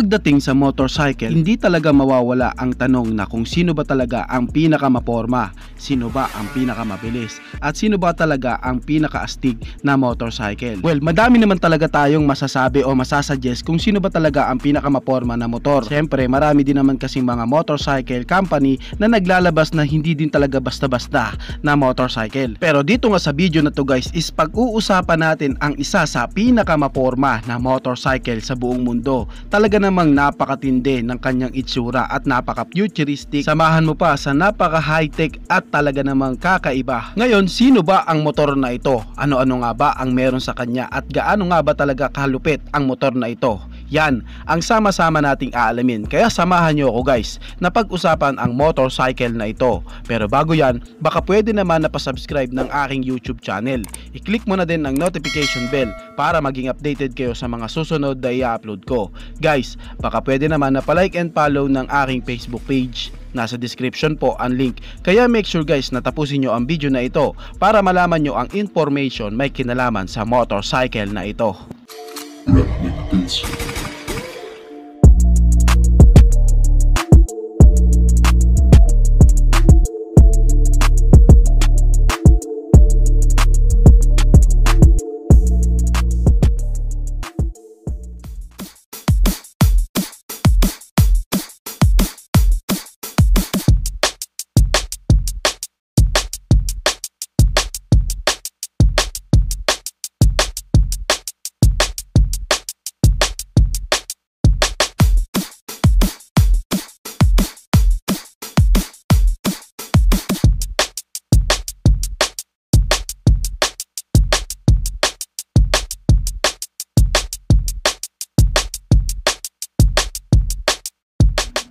Pagdating sa motorcycle, hindi talaga mawawala ang tanong na kung sino ba talaga ang pinakamaporma, sino ba ang pinakamabilis, at sino ba talaga ang pinakaastig na motorcycle. Well, madami naman talaga tayong masasabi o masasuggest kung sino ba talaga ang pinakamaporma na motor. Siyempre, marami din naman kasing mga motorcycle company na naglalabas na hindi din talaga basta-basta na motorcycle. Pero dito nga sa video na to guys is pag-uusapan natin ang isa sa pinakamaporma na motorcycle sa buong mundo. Talaga namang napakatindi ng kanyang itsura at napaka-futuristic. Samahan mo pa sa napaka-high-tech at talaga namang kakaiba. Ngayon, sino ba ang motor na ito? Ano-ano nga ba ang meron sa kanya at gaano nga ba talaga kalupit ang motor na ito? Yan ang sama-sama nating aalamin. Kaya samahan nyo ako guys na pag-usapan ang motorcycle na ito. Pero bago yan, baka pwede naman na pasubscribe ng aking YouTube channel. I-click mo na din ang notification bell para maging updated kayo sa mga susunod na i-upload ko. Guys, baka pwede naman na palike and follow ng aking Facebook page. Nasa description po ang link. Kaya make sure guys na tapusin nyo ang video na ito para malaman nyo ang information may kinalaman sa motorcycle na ito. Redneck Basement.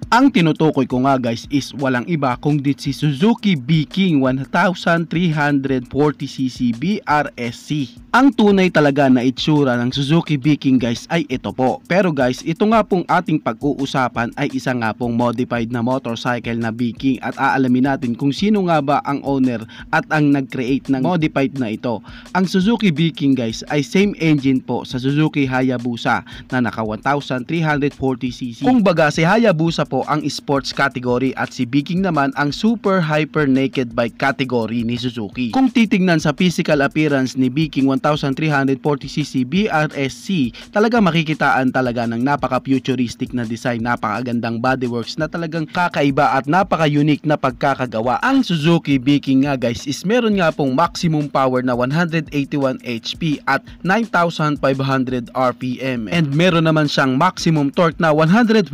Ang tinutukoy ko nga guys is walang iba kundi si Suzuki B-King 1340cc BRSC. Ang tunay talaga na itsura ng Suzuki B-King guys ay ito po. Pero guys, ito nga pong ating pag-uusapan ay isa nga pong modified na motorcycle na B-King at aalamin natin kung sino nga ba ang owner at ang nag-create ng modified na ito. Ang Suzuki B-King guys ay same engine po sa Suzuki Hayabusa na naka 1340cc. Kung baga si Hayabusa po ang sports category at si Viking naman ang super hyper naked bike category ni Suzuki. Kung titingnan sa physical appearance ni Viking 1340cc BRSC, talaga makikitaan talaga ng napaka-futuristic na design, napakagandang bodyworks na talagang kakaiba at napaka-unique na pagkakagawa. Ang Suzuki Viking nga guys is meron nga pong maximum power na 181 HP at 9,500 RPM and meron naman siyang maximum torque na 146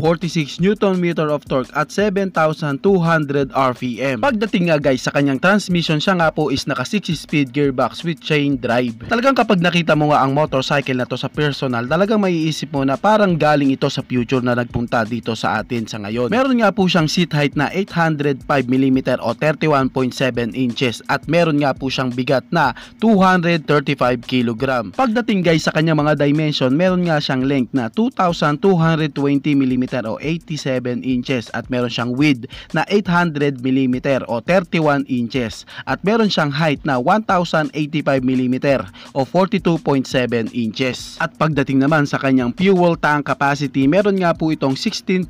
Nm of torque at 7,200 RPM. Pagdating nga guys sa kanyang transmission, siya nga po is naka 6-speed gearbox with chain drive. Talagang kapag nakita mo nga ang motorcycle na to sa personal, talagang maiisip mo na parang galing ito sa future na nagpunta dito sa atin sa ngayon. Meron nga po siyang seat height na 805mm o 31.7 inches at meron nga po siyang bigat na 235 kg. Pagdating guys sa kanyang mga dimension, meron nga siyang length na 2,220mm o 87 inches at meron siyang width na 800mm o 31 inches at meron siyang height na 1085mm o 42.7 inches. At pagdating naman sa kanyang fuel tank capacity, meron nga po itong 16.5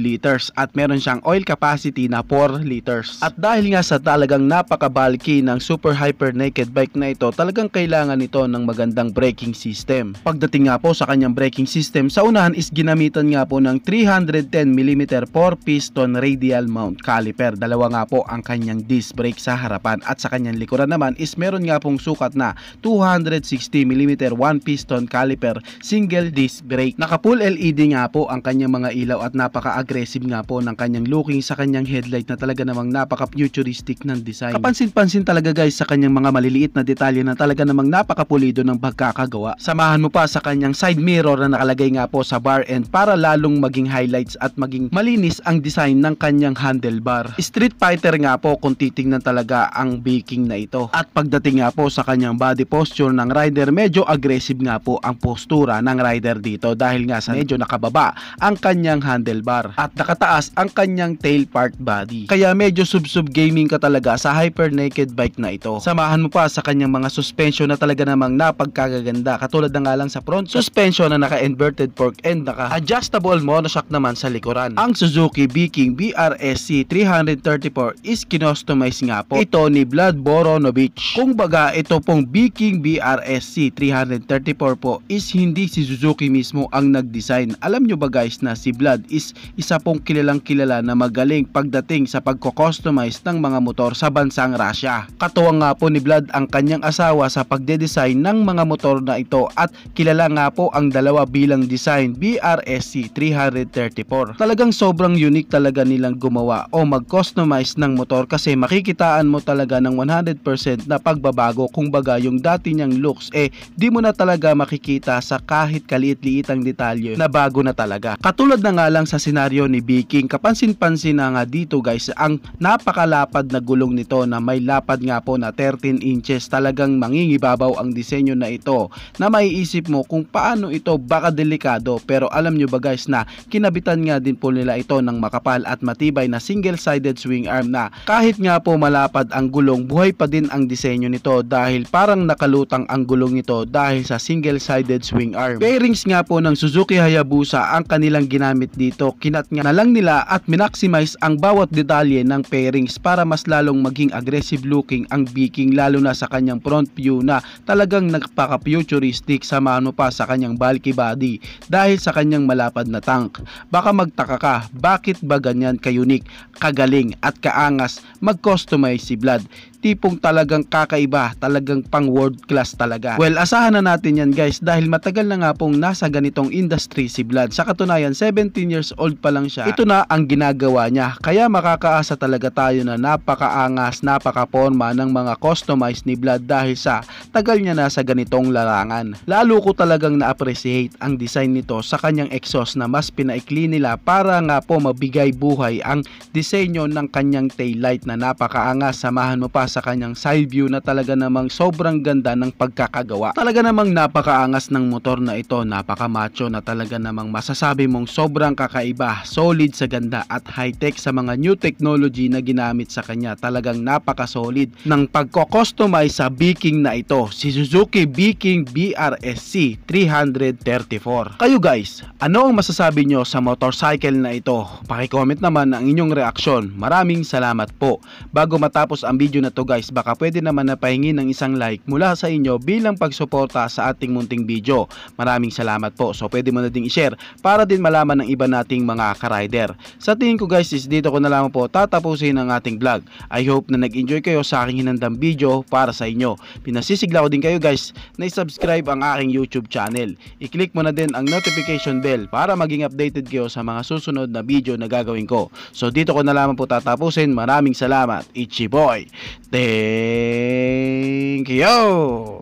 liters at meron siyang oil capacity na 4 liters. At dahil nga sa talagang napaka-bulky ng super hyper naked bike na ito, talagang kailangan nito ng magandang braking system. Pagdating nga po sa kanyang braking system, sa unahan is ginamitan nga po ng 310mm 4-piston radial mount caliper. Dalawa nga po ang kanyang disc brake sa harapan at sa kanyang likuran naman is meron nga pong sukat na 260mm 1-piston caliper single disc brake. Naka full LED nga po ang kanyang mga ilaw at napaka-aggressive nga po ng kanyang looking sa kanyang headlight na talaga namang napaka-futuristic ng design. Kapansin-pansin talaga guys sa kanyang mga maliliit na detalye na talaga namang napakapulido ng pagkakagawa. Samahan mo pa sa kanyang side mirror na nakalagay nga po sa bar end para lalong maging highlights at maging malinis ang design ng kanyang handlebar. Street Fighter nga po kung titingnan talaga ang baking na ito. At pagdating nga po sa kanyang body posture ng rider, medyo aggressive nga po ang postura ng rider dito dahil nga sa medyo nakababa ang kanyang handlebar at nakataas ang kanyang tail part body. Kaya medyo sub-sub gaming ka talaga sa hyper naked bike na ito. Samahan mo pa sa kanyang mga suspension na talaga namang napagkagaganda katulad na nga lang sa front suspension na naka-inverted fork and naka-adjustable monoshock naman sa likuran. Ang Suzuki Viking BRSC 334 is kinostomized nga po ito ni Vlad Boronovich. Kung baga ito pong Viking BRSC 334 po is hindi si Suzuki mismo ang nag-design. Alam nyo ba guys na si Vlad is isa pong kilalang kilala na magaling pagdating sa pagko-customize ng mga motor sa bansang Russia. Katuwang nga po ni Vlad ang kanyang asawa sa pagde-design ng mga motor na ito at kilala nga po ang dalawa bilang design BRSC 334. Talagang sobrang unique talaga nilang gumawa o mag-customize ng motor kasi makikitaan mo talaga ng 100% na pagbabago. Kung baga yung dati niyang looks eh di mo na talaga makikita sa kahit kaliit-liitang detalye na bago na talaga. Katulad na nga lang sa senaryo ni Viking, kapansin-pansin na nga dito guys ang napakalapad na gulong nito na may lapad nga po na 13 inches. Talagang mangingibabaw ang disenyo na ito na maiisip mo kung paano ito baka delikado. Pero alam nyo ba guys na kinabitan nga din po nila ito ng makapal at matibay na single-sided swing arm na kahit nga po malapad ang gulong buhay pa din ang disenyo nito dahil parang nakalutang ang gulong nito dahil sa single-sided swing arm. Bearings nga po ng Suzuki Hayabusa ang kanilang ginamit dito kinat nga na lang nila at minakimize ang bawat detalye ng pairings para mas lalong maging aggressive looking ang Viking lalo na sa kanyang front view na talagang nagpaka-futuristic sa mano pa sa kanyang bulky body dahil sa kanyang malapad na tank. Baka magtaka ka, bakit ba ganyan ka-unique, kagaling at kaangas mag-customize si Vlad? Tipong talagang kakaiba, talagang pang world class talaga. Well, asahan na natin yan guys dahil matagal na nga pong nasa ganitong industry si Vlad. Sa katunayan, 17 years old pa lang siya. Ito na ang ginagawa niya. Kaya makakaasa talaga tayo na napakaangas, napaka-forma ng mga customized ni Vlad dahil sa tagal niya na sa ganitong larangan. Lalo ko talagang na-appreciate ang design nito sa kanyang exhaust na mas pinaikli nila para nga po mabigay buhay ang disenyo ng kanyang taillight na napakaangas. Samahan mo pa sa kanyang side view na talaga namang sobrang ganda ng pagkakagawa. Talaga namang napakaangas ng motor na ito, napaka macho na talaga namang masasabi mong sobrang kakaiba, solid sa ganda at high-tech sa mga new technology na ginamit sa kanya. Talagang napaka-solid ng pagko-customize sa Viking na ito, si Suzuki Viking BRSC 334. Kayo guys, ano ang masasabi nyo sa motorcycle na ito? Pakicomment naman ang inyong reaksyon. Maraming salamat po. Bago matapos ang video na to guys, baka pwede naman na pahingin ng isang like mula sa inyo bilang pagsuporta sa ating munting video. Maraming salamat po. So pwede mo na ding i-share para din malaman ng iba nating mga ka-rider. Sa tingin ko guys is dito ko na lamang po tatapusin ang ating vlog. I hope na nag-enjoy kayo sa aking hinandang video para sa inyo. Pinasisigla ko din kayo guys na i-subscribe ang aking YouTube channel. I-click mo na din ang notification bell para maging updated kayo sa mga susunod na video na gagawin ko. So dito ko na lamang po tatapusin. Maraming salamat. Ichi boy. Thank you!